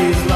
is